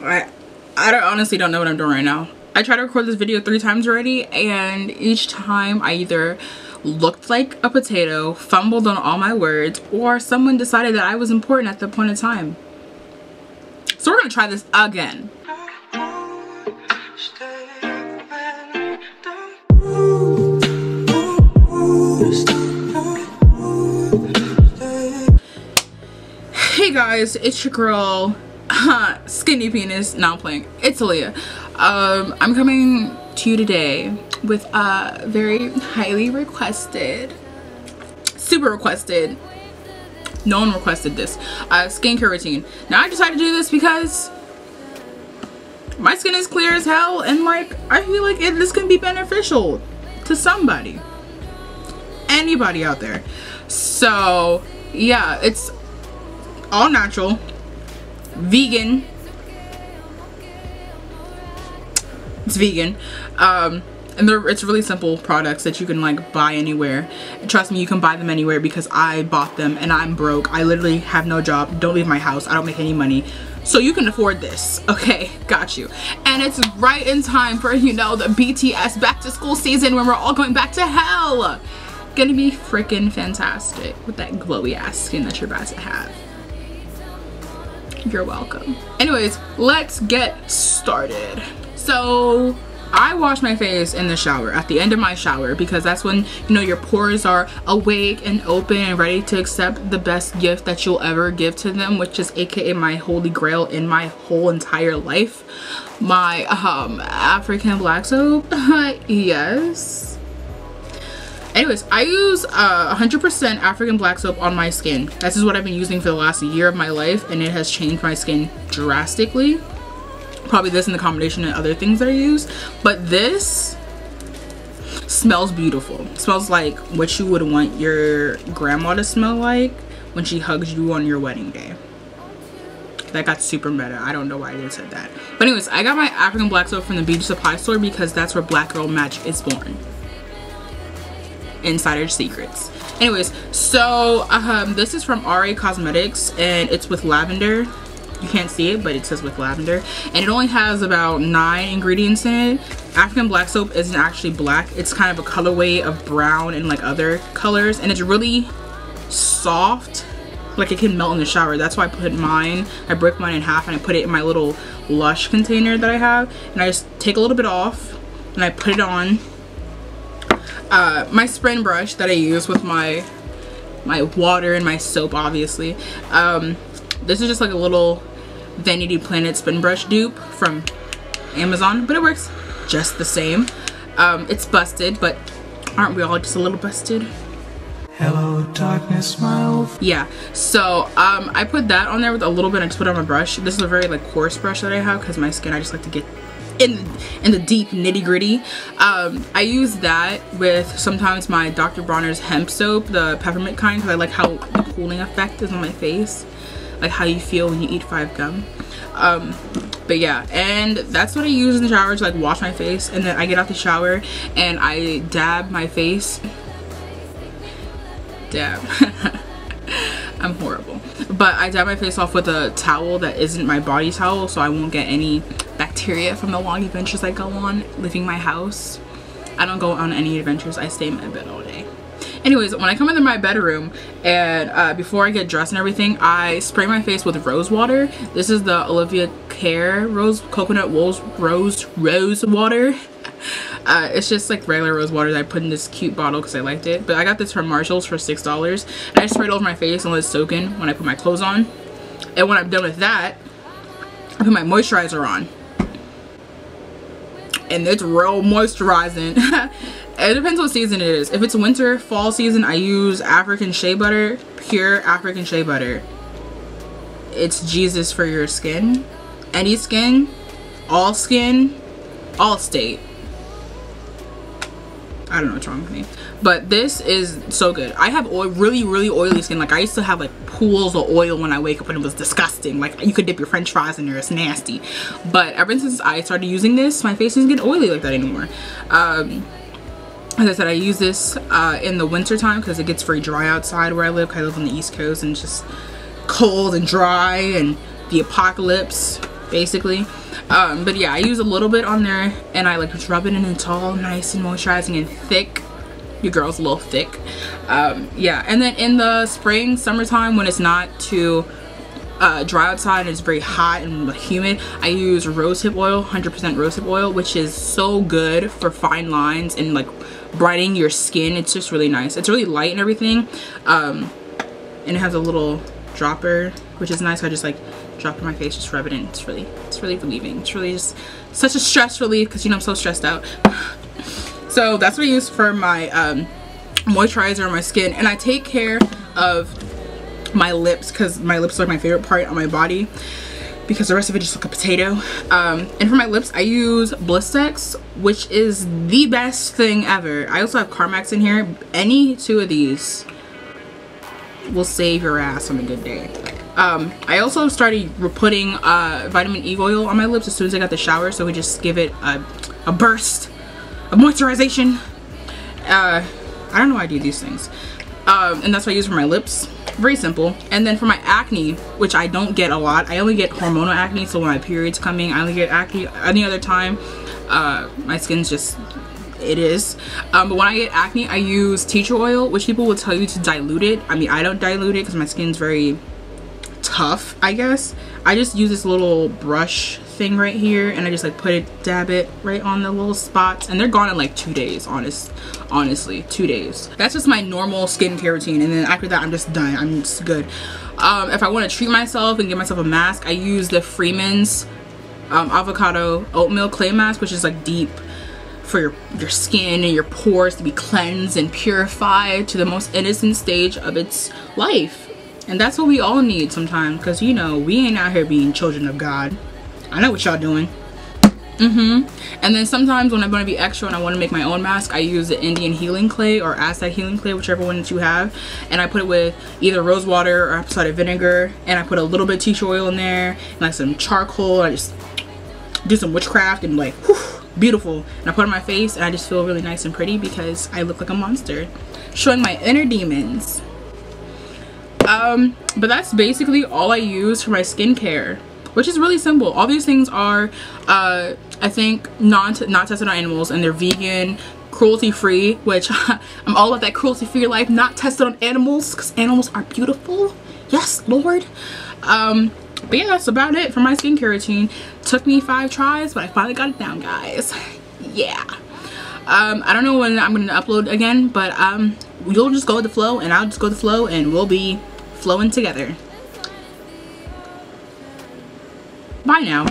I, I don't, honestly don't know what I'm doing right now. I tried to record this video three times already and each time I either looked like a potato, fumbled on all my words, or someone decided that I was important at the point in time. So we're gonna try this again. Hey guys, it's your girl, Skinny Penis. Now playing. It's Alliah. Um, I'm coming to you today with a very highly requested, super requested, no one requested this, uh, skincare routine. Now I decided to do this because my skin is clear as hell and like I feel like it, this can be beneficial to somebody. Anybody out there. So yeah, it's all natural, vegan. It's vegan. Um, and they're it's really simple products that you can like buy anywhere. Trust me you can buy them anywhere because I bought them and I'm broke. I literally have no job. Don't leave my house. I don't make any money. So you can afford this okay? Got you. And it's right in time for you know the BTS back to school season when we're all going back to hell. Gonna be freaking fantastic with that glowy ass skin that you're about to have you're welcome. Anyways let's get started. So I wash my face in the shower at the end of my shower because that's when you know your pores are awake and open and ready to accept the best gift that you'll ever give to them which is aka my holy grail in my whole entire life. My um African black soap. Yes anyways I use 100% uh, African black soap on my skin. This is what I've been using for the last year of my life and it has changed my skin drastically. Probably this in the combination and other things that I use but this smells beautiful. It smells like what you would want your grandma to smell like when she hugs you on your wedding day. That got super meta. I don't know why i did said that. But anyways i got my african black soap from the beauty supply store because that's where black girl magic is born insider secrets. Anyways so um this is from ra cosmetics and it's with lavender. You can't see it but it says with lavender. And it only has about nine ingredients in it. African black soap isn't actually black. It's kind of a colorway of brown and like other colors. And it's really soft. Like it can melt in the shower. That's why i put mine i break mine in half and i put it in my little lush container that i have. And i just take a little bit off and i put it on uh, my spray brush that i use with my my water and my soap obviously um, this is just like a little Vanity Planet spin brush dupe from Amazon, but it works just the same. Um, it's busted, but aren't we all just a little busted? Hello, darkness, my old. Yeah, so um, I put that on there with a little bit. I just put on my brush. This is a very like coarse brush that I have because my skin, I just like to get in in the deep nitty gritty. Um, I use that with sometimes my Dr. Bronner's hemp soap, the peppermint kind, because I like how the cooling effect is on my face like how you feel when you eat five gum um but yeah and that's what i use in the shower to like wash my face and then i get out the shower and i dab my face dab i'm horrible but i dab my face off with a towel that isn't my body towel so i won't get any bacteria from the long adventures i go on leaving my house i don't go on any adventures i stay in my bed all day anyways when i come into my bedroom and uh, before i get dressed and everything i spray my face with rose water this is the olivia care rose coconut rose rose rose water uh, it's just like regular rose water that I put in this cute bottle because I liked it. But I got this from Marshalls for $6. And I spray it over my face and let it soak in when I put my clothes on. And when I'm done with that, I put my moisturizer on. And it's real moisturizing. it depends what season it is. If it's winter fall season i use african shea butter pure african shea butter. It's jesus for your skin. Any skin all skin all state I don't know what's wrong with me. But this is so good. I have oil, really, really oily skin. Like I used to have like pools of oil when I wake up and it was disgusting. Like you could dip your french fries in there. It's nasty. But ever since I started using this, my face doesn't get oily like that anymore. Um, as I said, I use this uh, in the winter time because it gets very dry outside where I live. I live on the East Coast and it's just cold and dry and the apocalypse. Basically. Um, but yeah I use a little bit on there and I like just rub it in. It's all nice and moisturizing and thick. Your girl's a little thick. Um, yeah and then in the spring summertime when it's not too uh, dry outside and it's very hot and humid I use rosehip oil 100% rosehip oil which is so good for fine lines and like brightening your skin. It's just really nice. It's really light and everything um, and it has a little dropper which is nice. I just like drop it in my face just rub it in it's really it's really relieving. It's really just such a stress relief because you know I'm so stressed out. So that's what I use for my um, moisturizer on my skin and I take care of my lips because my lips are my favorite part on my body because the rest of it just like a potato. Um, and for my lips I use Blistex which is the best thing ever. I also have Carmex in here. Any two of these will save your ass on a good day um, I also started putting uh, vitamin E oil on my lips as soon as I got the shower so we just give it a, a burst of moisturization. Uh, I don't know why I do these things. Um, and that's what I use for my lips. Very simple. And then for my acne which I don't get a lot I only get hormonal acne so when my period's coming I only get acne any other time. Uh, my skin's just it is. Um, but when I get acne I use tea tree oil which people will tell you to dilute it. I mean I don't dilute it because my skin's very tough I guess. I just use this little brush thing right here and I just like put it dab it right on the little spots and they're gone in like two days honest honestly two days. That's just my normal skincare routine and then after that I'm just done I'm just good. Um, if I want to treat myself and give myself a mask I use the Freeman's um, avocado oatmeal clay mask which is like deep for your, your skin and your pores to be cleansed and purified to the most innocent stage of its life and that's what we all need sometimes because you know we ain't out here being children of God I know what y'all doing. Mm-hmm. And then sometimes when I'm going to be extra and I want to make my own mask, I use the Indian healing clay or Aztec healing clay, whichever one that you have. And I put it with either rose water or apple cider vinegar. And I put a little bit of tea tree oil in there and like some charcoal. I just do some witchcraft and like, whew, beautiful. And I put it on my face and I just feel really nice and pretty because I look like a monster. Showing my inner demons. Um, but that's basically all I use for my skincare which is really simple. All these things are uh, i think not not tested on animals and they're vegan cruelty free which i'm all about that cruelty free life not tested on animals because animals are beautiful. Yes lord. Um but yeah that's about it for my skincare routine. Took me five tries but i finally got it down guys. Yeah. Um i don't know when i'm gonna upload again but um you'll just go with the flow and i'll just go with the flow and we'll be flowing together Bye now.